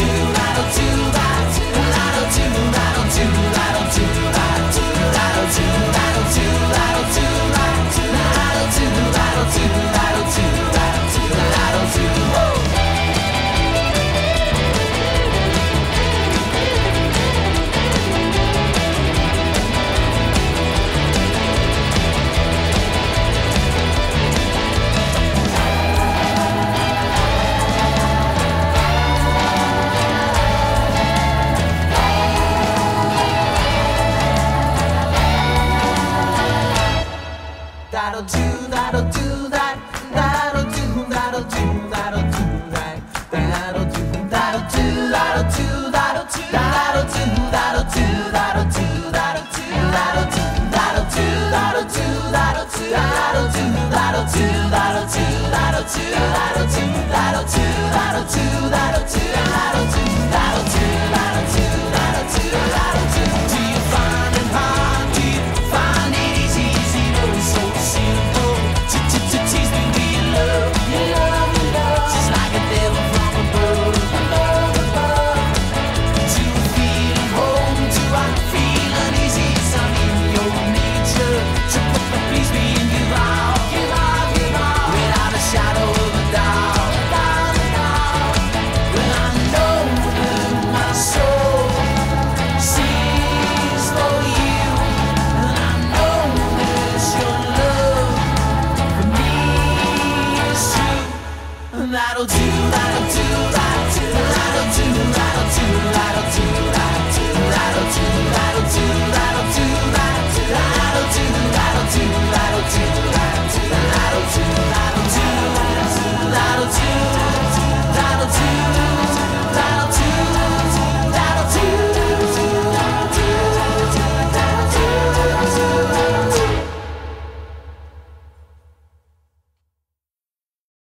do that. that'll do, that'll do. that'll do, that'll do, that'll do, that'll do, that'll do, that'll do, that'll do, that'll do, that'll do, that'll do.